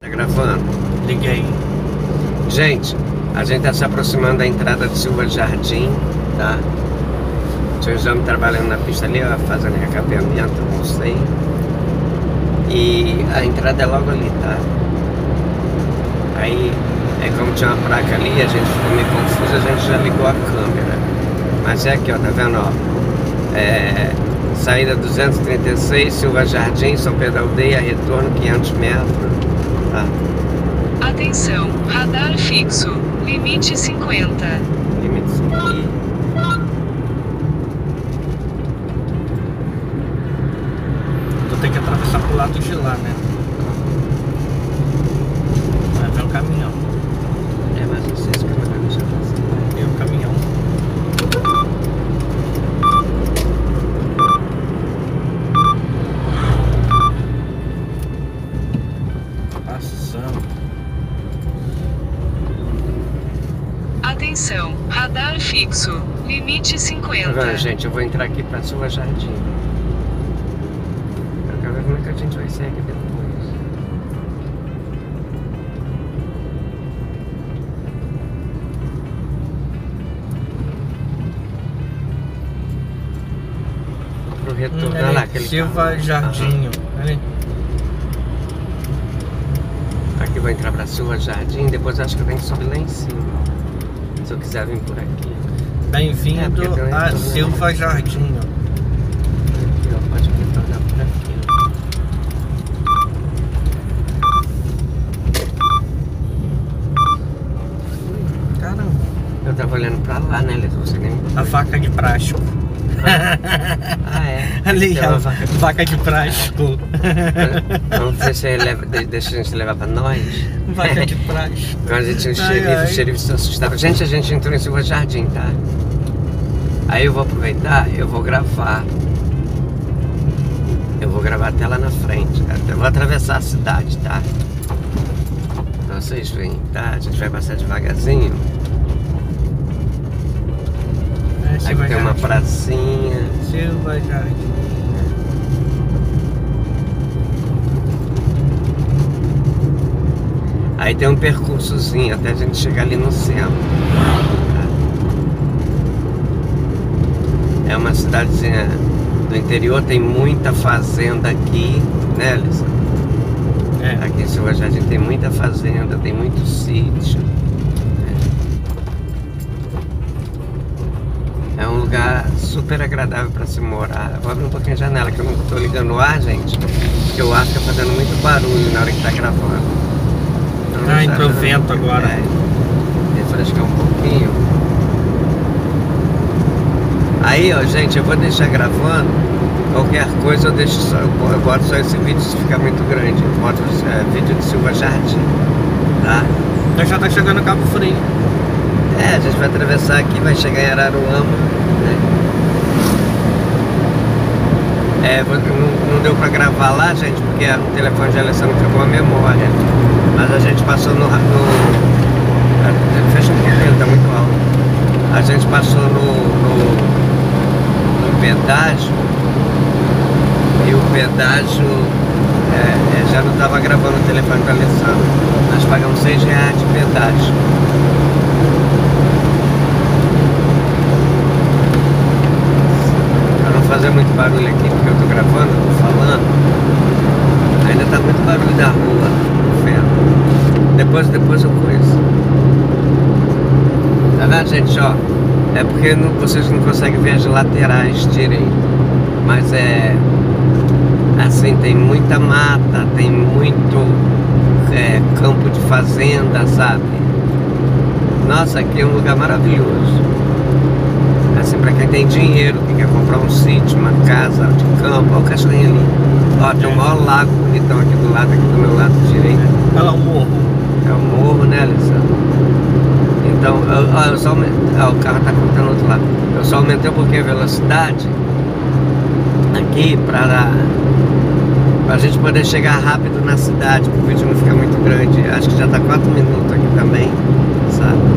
Tá gravando? Liguei. Gente, a gente tá se aproximando da entrada de Silva Jardim, tá? Os homens trabalhando na pista ali, ó, fazendo recapeamento, não sei. E a entrada é logo ali, tá? Aí, é como tinha uma placa ali, a gente ficou meio confuso, a gente já ligou a câmera. Mas é aqui, ó, tá vendo, ó? É, saída 236, Silva Jardim, São Pedro Aldeia, retorno 500 metros. Tá? Atenção, radar fixo, limite 50. Limite 50. Radar fixo, limite Tá 50. vendo, gente? Eu vou entrar aqui pra Silva Jardim. Eu quero ver como é que a gente vai sair aqui depois. Pro retorno. Olha lá, aquele Silva carro. Jardim. Ah, Aqui vai entrar pra Silva Jardim, depois acho que eu tenho que subir lá em cima. Se eu quiser vir por aqui. É, Bem-vindo um a. Silva Jardim. pode retornar por aqui. Caramba. Eu tava olhando pra lá, né, Leto? Você nem. A faca de plástico. Ah, é. Ali, a vaca de- vaca de plástico. Vamos ver se ele leva, deixa a gente levar pra nós. vaca de plástico. Quando a gente tinha o xerife, ai. o xerife se assustava. Gente, a gente entrou em Silva Jardim, tá? Aí eu vou aproveitar, eu vou gravar. Eu vou gravar até lá na frente. Eu vou atravessar a cidade, tá? Pra vocês verem, tá? A gente vai passar devagarzinho. Aqui tem uma pracinha. Silva Jardim. Aí tem um percursozinho até a gente chegar ali no centro. É uma cidadezinha do interior, tem muita fazenda aqui, né, Alissa? É. Aqui em Silva Jardim tem muita fazenda, tem muito sítio. É um lugar super agradável para se morar. Vou abrir um pouquinho a janela, que eu não estou ligando o ar, gente, porque o ar fica fazendo muito barulho na hora que está gravando. Então, Ah, entrou vento agora. É, refrescar um pouquinho. Aí, ó, gente, eu vou deixar gravando. Qualquer coisa eu deixo só, eu bo- eu boto só esse vídeo se ficar muito grande. Eu boto é, vídeo de Silva Jardim, tá? Então já tá chegando Cabo Frio. É, a gente vai atravessar aqui, vai chegar em Araruama, né? É, não, não deu pra gravar lá, gente, porque o telefone de Alessandro acabou a memória. Mas a gente passou no. no ah, fecha um pouquinho, tá muito alto. A gente passou no, no, no pedágio e o pedágio é, é, já não estava gravando o telefone do Alessandro. Nós pagamos 6 reais de pedágio. Pra não fazer muito barulho aqui, porque eu tô gravando, tô falando. Ainda tá muito barulho da rua, inferno. Depois, depois eu coisa. Tá vendo, gente, ó? É porque não- vocês não conseguem ver as laterais direito. Mas é... Assim, tem muita mata, tem muito é, campo de fazenda, sabe? Nossa, aqui é um lugar maravilhoso. Pra quem tem dinheiro, que quer comprar um sítio, uma casa de campo, olha o cachorrinho ali. Ó, tem um maior lago bonitão aqui do lado, aqui do meu lado direito. Olha lá o morro. É o morro, né, Alessandro? Então, eu, eu só aumentei, ó, o carro tá cortando outro lado. Eu só aumentei um pouquinho a velocidade aqui para Pra gente poder chegar rápido na cidade, para o vídeo não ficar muito grande. Acho que já tá 4 minutos aqui também, sabe?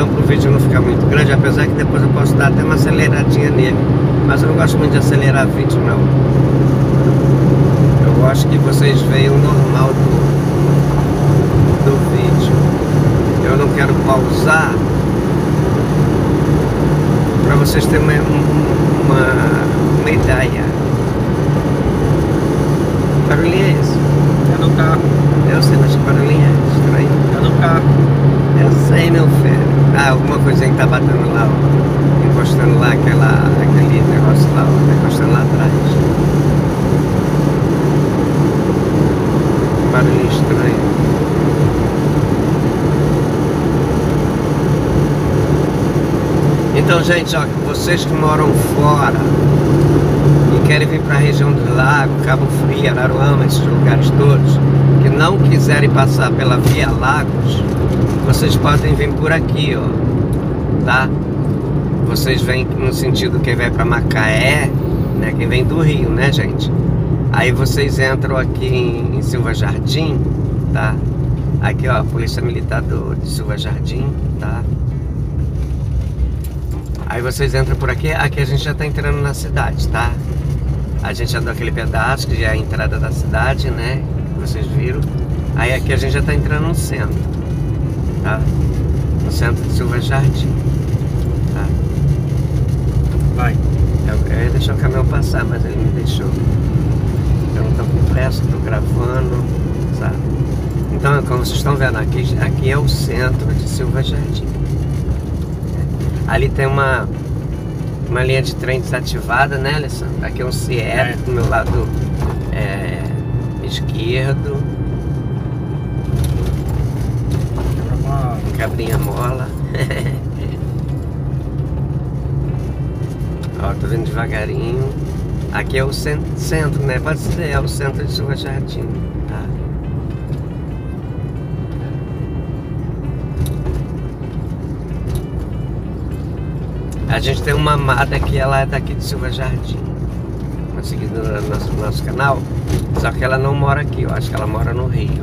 Então para o vídeo não ficar muito grande, apesar que depois eu posso dar até uma aceleradinha nele. Mas eu não gosto muito de acelerar vídeo não. Eu gosto que vocês vejam o normal do, do vídeo. Eu não quero pausar para vocês terem uma, uma, uma ideia. Que barulhinho é esse? É no carro. Eu sei, mas que barulhinho é estranho. É no carro. Eu sei, meu filho. Ah, alguma coisinha que tá batendo lá, encostando lá, aquela, aquele negócio lá, encostando lá atrás. Barulho estranho. Então, gente, ó, vocês que moram fora querem vir para a região do Lago, Cabo Frio, Araruama, esses lugares todos, que não quiserem passar pela Via Lagos, vocês podem vir por aqui, ó, tá? Vocês vêm no sentido quem vai para Macaé, né? Quem vem do Rio, né, gente? Aí vocês entram aqui em, em Silva Jardim, tá? Aqui, ó, Polícia Militar do, de Silva Jardim, tá? Aí vocês entram por aqui, aqui a gente já está entrando na cidade, tá? A gente andou aquele pedaço que já é a entrada da cidade, né? Que vocês viram. Aí aqui a gente já está entrando no centro, tá? No centro de Silva Jardim, tá? Vai. Eu, eu ia deixar o caminhão passar, mas ele me deixou. Eu não estou com pressa, estou gravando, sabe? Então, como vocês estão vendo, aqui, aqui é o centro de Silva Jardim. Ali tem uma, uma linha de trem desativada, né, Alessandro? Aqui é um CIEP é. do meu lado é, esquerdo. Cabrinha mola. Ó, tô vindo devagarinho. Aqui é o centro, né? Pode ser, é o centro de Silva Jardim. A gente tem uma amada que ela é daqui de Silva Jardim, uma seguidora do nosso, nosso canal, só que ela não mora aqui, eu acho que ela mora no Rio.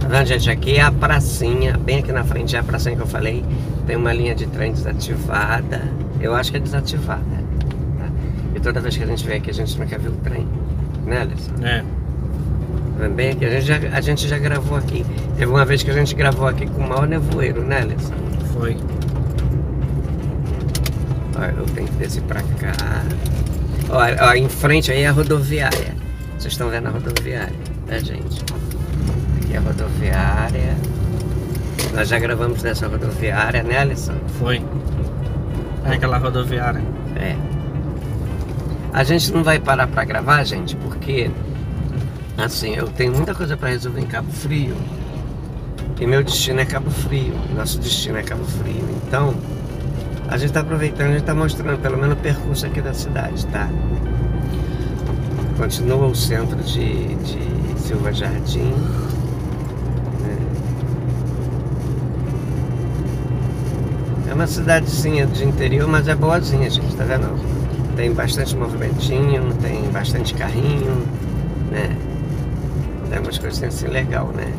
Tá vendo, gente? Aqui é a pracinha, bem aqui na frente é a pracinha que eu falei, tem uma linha de trem desativada, eu acho que é desativada. Tá? E toda vez que a gente vem aqui, a gente quer ver o trem, né, Alisson? É. Tá bem aqui, a gente, já, a gente já gravou aqui. Teve uma vez que a gente gravou aqui com o maior nevoeiro, né, Alisson? Foi. Ó, eu tenho que descer pra cá. Ó, ó, em frente aí é a rodoviária. Vocês estão vendo a rodoviária, né, gente? Aqui é a rodoviária. Nós já gravamos nessa rodoviária, né, Alisson? Foi. É aquela rodoviária. É. A gente não vai parar pra gravar, gente, porque assim, eu tenho muita coisa pra resolver em Cabo Frio. E meu destino é Cabo Frio. Nosso destino é Cabo Frio. Então, a gente está aproveitando, a gente está mostrando pelo menos o percurso aqui da cidade, tá? Continua o centro de, de Silva Jardim. Né? É uma cidadezinha de interior, mas é boazinha, gente, tá vendo? Tem bastante movimentinho, tem bastante carrinho, né? Tem umas coisinhas assim legal, né?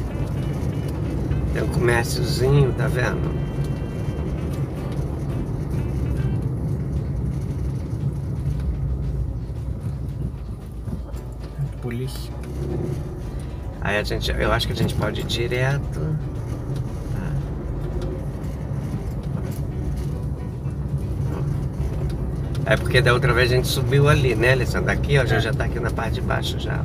Tem um comérciozinho, tá vendo? Aí a gente, eu acho que a gente pode ir direto. Tá. É porque da outra vez a gente subiu ali, né, Alessandro? Aqui, ó, a gente é. já tá aqui na parte de baixo já.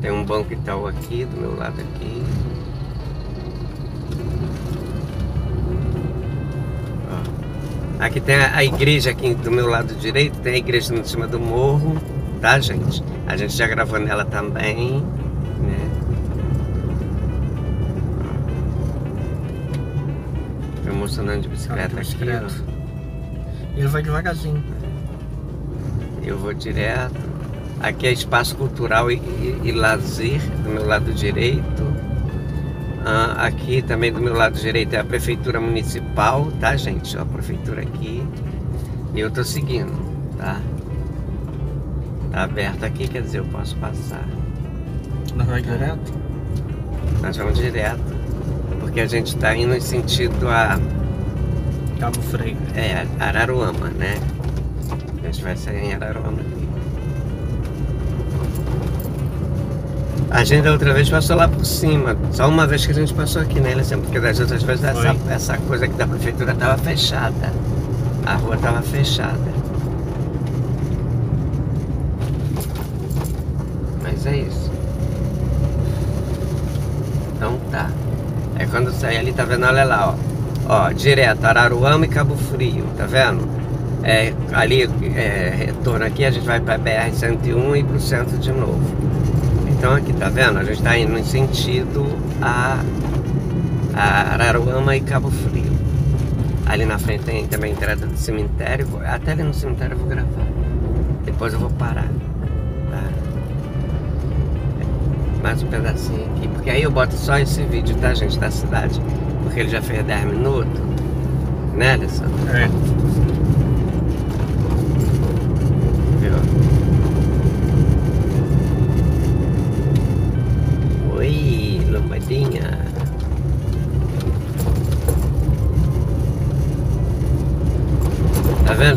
Tem um banco e tal aqui, do meu lado aqui. Aqui tem a, igreja aqui do meu lado direito, tem a igreja em cima do morro, tá gente? A gente já gravou nela também, né? Andando de bicicleta ah, aqui, ó. Ele vai devagarzinho. Eu vou direto. Aqui é espaço cultural e, e, e lazer do meu lado direito. Ah, aqui também do meu lado direito é a prefeitura municipal, tá gente? Ó, a prefeitura aqui. E eu tô seguindo, tá? Tá aberto aqui, quer dizer, eu posso passar. Nós vai direto? Nós vamos direto. Porque a gente tá indo em sentido a Cabo Freio. é, Araruama, né? A gente vai sair em Araruama A gente da outra vez passou lá por cima. Só uma vez que a gente passou aqui, né, Alessandro? Porque das outras vezes essa, essa coisa aqui da prefeitura tava fechada. A rua tava fechada. Mas é isso. Então tá. É quando sai ali, tá vendo? Olha lá, ó. Ó, direto, Araruama e Cabo Frio, tá vendo? É, ali, é, retorno aqui, a gente vai pra BR-101 e pro centro de novo. Então aqui, tá vendo? A gente tá indo em sentido a, a Araruama e Cabo Frio. Ali na frente tem também a entrada do cemitério. Até ali no cemitério eu vou gravar. Depois eu vou parar. Tá? Mais um pedacinho aqui. Porque aí eu boto só esse vídeo, tá, gente, da cidade. Porque ele já fez 10 minutos. Né, Alessandro? É.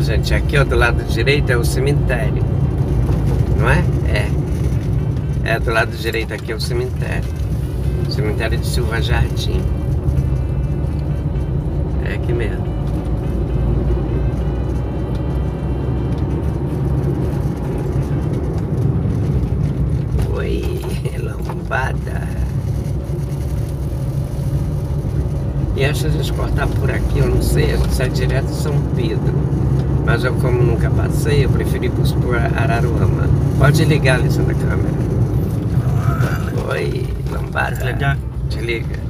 gente? Aqui, ó, do lado direito é o cemitério. Não é? É. É, do lado direito aqui é o cemitério. Cemitério de Silva Jardim. É aqui mesmo. Oi, lombada. E acho que a gente cortar por aqui, eu não sei, a gente sai direto em São Pedro. Mas eu como nunca passei, eu preferi por Araruama. Pode ligar, Alessandra, a câmera. Oi, lombada. Ligar. Te liga.